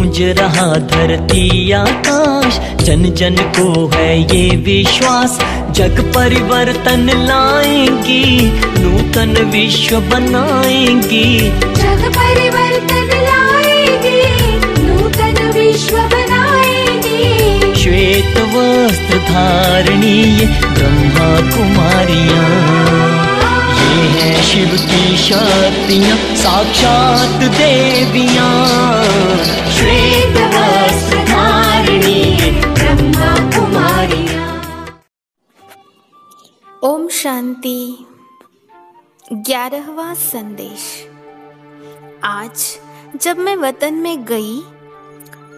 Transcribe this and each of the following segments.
गूंज रहा धरती आकाश। जन जन को है ये विश्वास। जग परिवर्तन लाएँगी नूतन विश्व बनाएँगी। जग परिवर्तन लाएगी नूतन विश्व बनाएगी। श्वेत वस्त्र धारणी ये ब्रह्मा कुमारियाँ। ये है शिव की शक्तियाँ साक्षात देवियाँ। ओम शांति। ग्यारहवा संदेश। आज जब मैं वतन में गई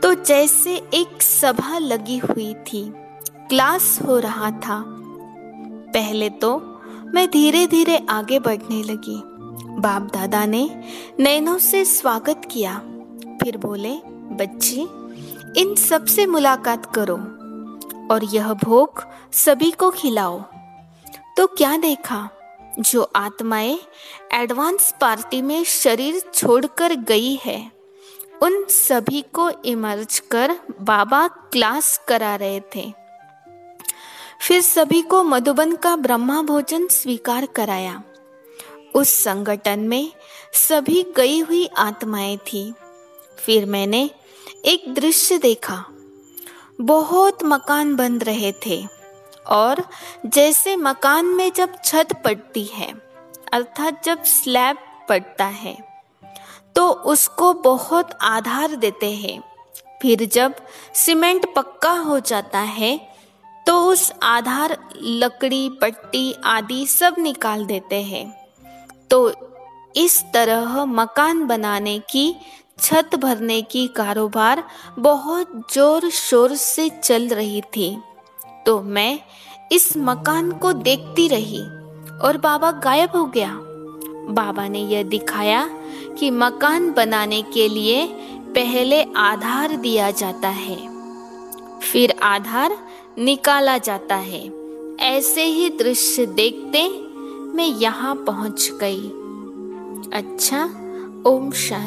तो जैसे एक सभा लगी हुई थी। क्लास हो रहा था। पहले तो मैं धीरे धीरे आगे बढ़ने लगी। बाप दादा ने नैनों से स्वागत किया। फिर बोले, बच्ची, इन सबसे मुलाकात करो और यह भोग सभी को खिलाओ। तो क्या देखा? जो आत्माएँ एडवांस पार्टी में शरीर छोड़कर गई है, उन सभी को इमर्ज कर बाबा क्लास करा रहे थे। फिर सभी को मधुबन का ब्रह्मा भोजन स्वीकार कराया। उस संगठन में सभी गई हुई आत्माएँ थी। फिर मैंने एक दृश्य देखा। बहुत मकान बन रहे थे। और जैसे मकान में जब छत पड़ती है, अर्थात जब स्लैब पड़ता है तो उसको बहुत आधार देते हैं। फिर जब सीमेंट पक्का हो जाता है तो उस आधार, लकड़ी, पट्टी आदि सब निकाल देते हैं। तो इस तरह मकान बनाने की, छत भरने की कारोबार बहुत ज़ोर शोर से चल रही थी। तो मैं इस मकान को देखती रही और बाबा गायब हो गया। बाबा ने यह दिखाया कि मकान बनाने के लिए पहले आधार दिया जाता है, फिर आधार निकाला जाता है। ऐसे ही दृश्य देखते मैं यहाँ पहुँच गई। अच्छा ओम शांति।